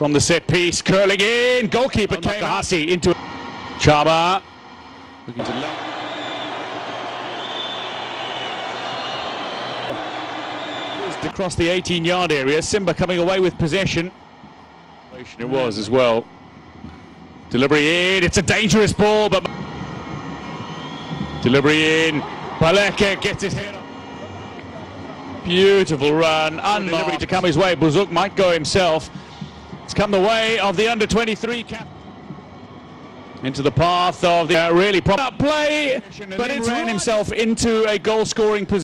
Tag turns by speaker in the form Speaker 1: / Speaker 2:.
Speaker 1: from the set piece, curling in, goalkeeper
Speaker 2: Oh,
Speaker 1: came
Speaker 2: Nakahasi
Speaker 1: into Chama. Looking to left. Across the 18 yard area, Simba coming away with possession. It was as well. Delivery in, it's a dangerous ball, but delivery in. Baleke gets his head up. Beautiful run, unmarked to come his way. Bouzok might go himself. It's come the way of the under 23 cap. Into the path of the uh, really proper play, but it ran himself into a goal scoring position.